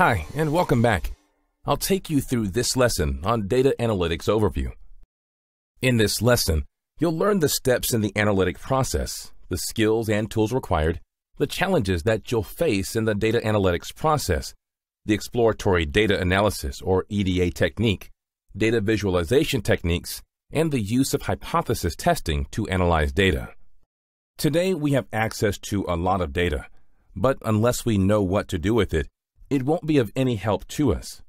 Hi, and welcome back. I'll take you through this lesson on Data Analytics Overview. In this lesson, you'll learn the steps in the analytic process, the skills and tools required, the challenges that you'll face in the data analytics process, the exploratory data analysis or EDA technique, data visualization techniques, and the use of hypothesis testing to analyze data. Today, we have access to a lot of data, but unless we know what to do with it, it won't be of any help to us.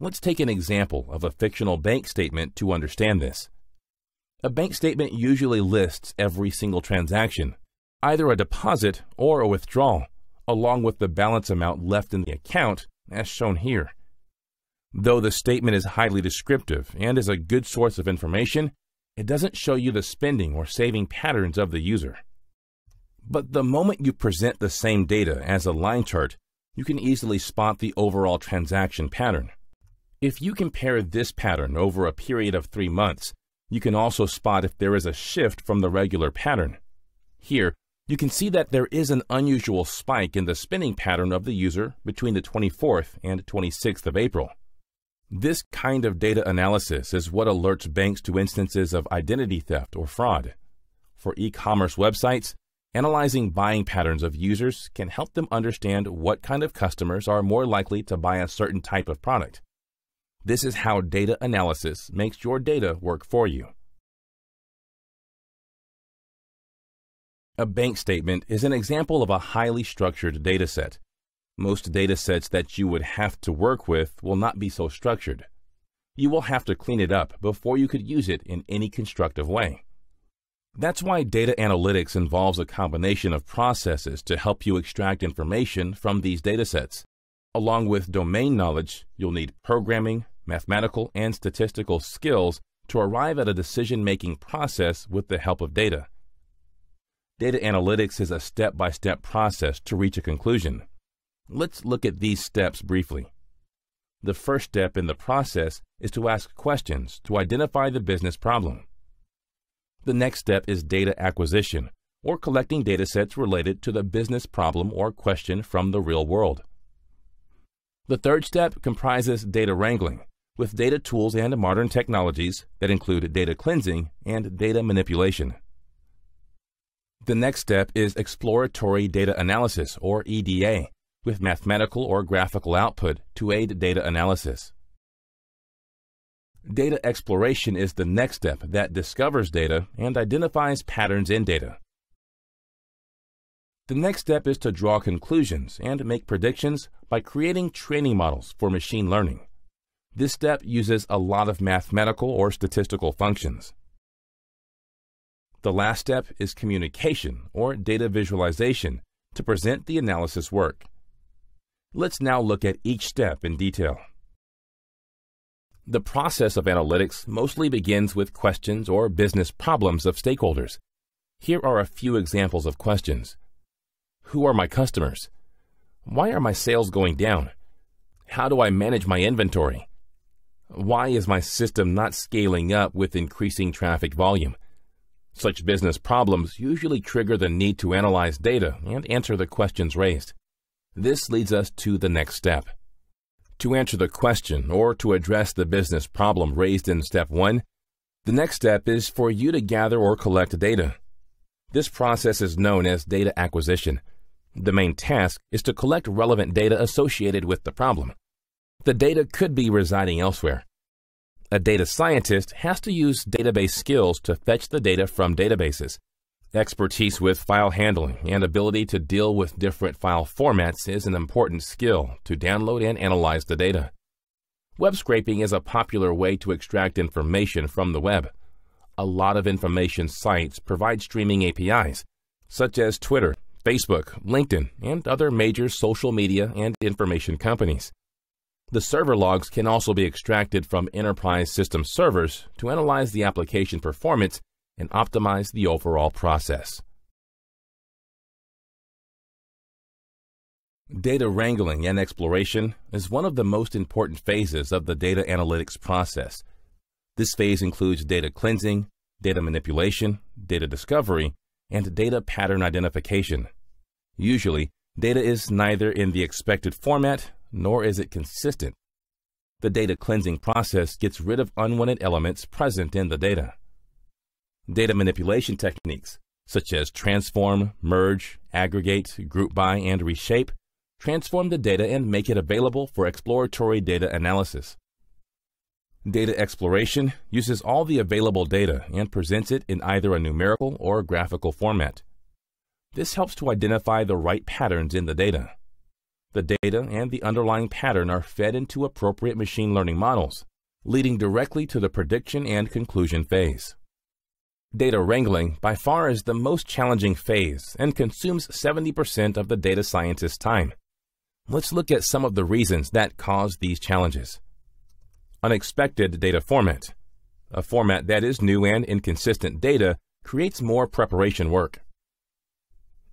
Let's take an example of a fictional bank statement to understand this. A bank statement usually lists every single transaction, either a deposit or a withdrawal, along with the balance amount left in the account, as shown here. Though the statement is highly descriptive and is a good source of information, it doesn't show you the spending or saving patterns of the user. But the moment you present the same data as a line chart, you can easily spot the overall transaction pattern. If you compare this pattern over a period of three months, you can also spot if there is a shift from the regular pattern. Here, you can see that there is an unusual spike in the spending pattern of the user between the 24th and 26th of April. This kind of data analysis is what alerts banks to instances of identity theft or fraud. For e-commerce websites, analyzing buying patterns of users can help them understand what kind of customers are more likely to buy a certain type of product. This is how data analysis makes your data work for you. A bank statement is an example of a highly structured data set. Most data sets that you would have to work with will not be so structured. You will have to clean it up before you could use it in any constructive way. That's why data analytics involves a combination of processes to help you extract information from these datasets. Along with domain knowledge, you'll need programming, mathematical, and statistical skills to arrive at a decision-making process with the help of data. Data analytics is a step-by-step process to reach a conclusion. Let's look at these steps briefly. The first step in the process is to ask questions to identify the business problem. The next step is data acquisition, or collecting datasets related to the business problem or question from the real world. The third step comprises data wrangling, with data tools and modern technologies that include data cleansing and data manipulation. The next step is exploratory data analysis, or EDA, with mathematical or graphical output to aid data analysis. Data exploration is the next step that discovers data and identifies patterns in data. The next step is to draw conclusions and make predictions by creating training models for machine learning. This step uses a lot of mathematical or statistical functions. The last step is communication or data visualization to present the analysis work. Let's now look at each step in detail. The process of analytics mostly begins with questions or business problems of stakeholders. Here are a few examples of questions. Who are my customers? Why are my sales going down? How do I manage my inventory? Why is my system not scaling up with increasing traffic volume? Such business problems usually trigger the need to analyze data and answer the questions raised. This leads us to the next step. To answer the question or to address the business problem raised in step 1, the next step is for you to gather or collect data. This process is known as data acquisition. The main task is to collect relevant data associated with the problem. The data could be residing elsewhere, a data scientist has to use database skills to fetch the data from databases. Expertise with file handling and ability to deal with different file formats is an important skill to download and analyze the data. Web scraping is a popular way to extract information from the web. A lot of information sites provide streaming APIs, such as Twitter, Facebook, LinkedIn, and other major social media and information companies. The server logs can also be extracted from enterprise system servers to analyze the application performance and optimize the overall process. Data wrangling and exploration is one of the most important phases of the data analytics process. This phase includes data cleansing, data manipulation, data discovery, and data pattern identification. Usually, data is neither in the expected format nor is it consistent. The data cleansing process gets rid of unwanted elements present in the data. Data manipulation techniques, such as transform, merge, aggregate, group by, and reshape, transform the data and make it available for exploratory data analysis. Data exploration uses all the available data and presents it in either a numerical or graphical format. This helps to identify the right patterns in the data. The data and the underlying pattern are fed into appropriate machine learning models, leading directly to the prediction and conclusion phase. Data wrangling by far is the most challenging phase and consumes 70% of the data scientist's time. Let's look at some of the reasons that cause these challenges. Unexpected data format. A format that is new and inconsistent data creates more preparation work.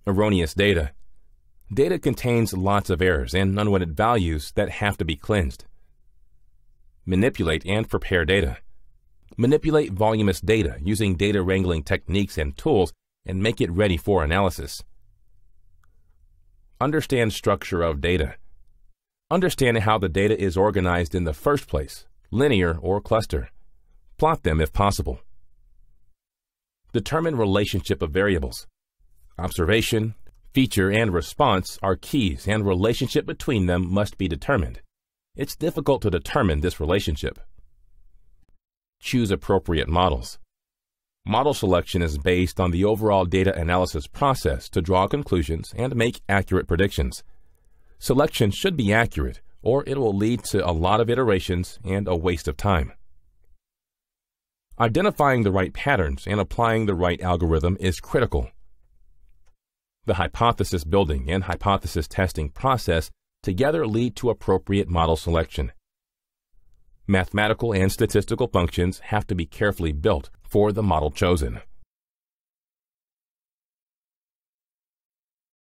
Erroneous data. Data contains lots of errors and unwanted values that have to be cleansed. Manipulate and prepare data. Manipulate voluminous data using data wrangling techniques and tools and make it ready for analysis. Understand structure of data. Understand how the data is organized in the first place, linear or cluster. Plot them if possible. Determine relationship of variables. Observation, feature, and response are keys and relationship between them must be determined. It's difficult to determine this relationship. Choose appropriate models. Model selection is based on the overall data analysis process to draw conclusions and make accurate predictions. Selection should be accurate, or it will lead to a lot of iterations and a waste of time. Identifying the right patterns and applying the right algorithm is critical. The hypothesis building and hypothesis testing process together lead to appropriate model selection. Mathematical and statistical functions have to be carefully built for the model chosen.